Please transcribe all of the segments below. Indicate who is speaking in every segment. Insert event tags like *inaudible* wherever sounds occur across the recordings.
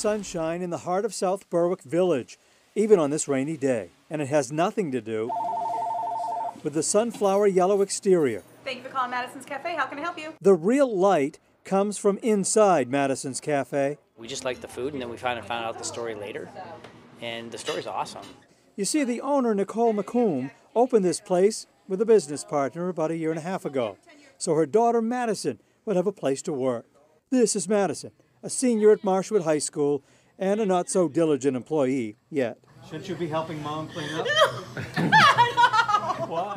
Speaker 1: Sunshine in the heart of South Berwick Village, even on this rainy day. And it has nothing to do with the sunflower yellow exterior.
Speaker 2: Thank you for calling Madison's Cafe. How can I help you?
Speaker 1: The real light comes from inside Madison's Cafe.
Speaker 3: We just liked the food, and then we kind of found out the story later. And the story's awesome.
Speaker 1: You see, the owner, Nicole McComb, opened this place with a business partner about a year and a half ago, so her daughter Madison would have a place to work. This is Madison, a senior at Marshwood High School and a not so diligent employee yet.
Speaker 4: Shouldn't you be helping mom clean up?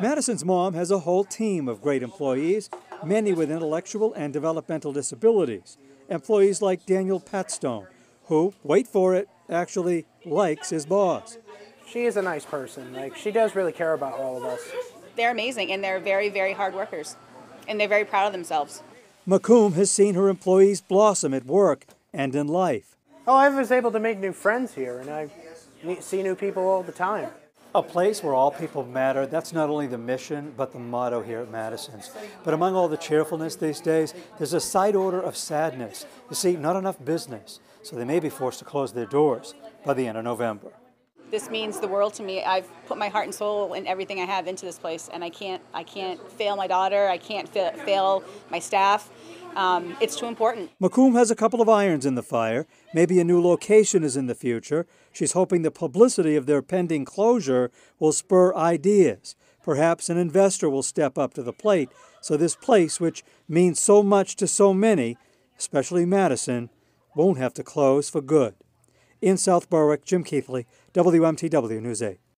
Speaker 4: *laughs*
Speaker 1: Madison's mom has a whole team of great employees, many with intellectual and developmental disabilities. Employees like Daniel Patstone, who, wait for it, actually likes his boss.
Speaker 5: She is a nice person. Like she does really care about all of us.
Speaker 2: They're amazing and they're very, very hard workers. And they're very proud of themselves.
Speaker 1: McComb has seen her employees blossom at work and in life.
Speaker 5: Oh, I was able to make new friends here, and I meet- see new people all the time.
Speaker 1: A place where all people matter, that's not only the mission, but the motto here at Madison's. But among all the cheerfulness these days, there's a side order of sadness. You see, not enough business, so they may be forced to close their doors by the end of November.
Speaker 2: This means the world to me. I've put my heart and soul and everything I have into this place, and I can't, I can't fail my daughter. I can't fa- fail my staff. Um, it's too important.
Speaker 1: McComb has a couple of irons in the fire. Maybe a new location is in the future. She's hoping the publicity of their pending closure will spur ideas. Perhaps an investor will step up to the plate so this place, which means so much to so many, especially Madison, won't have to close for good. In South Berwick, Jim Keithley, WMTW News 8.